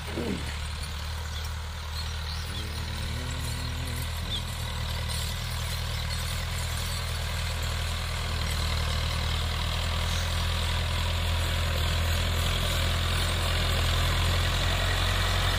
Ooh.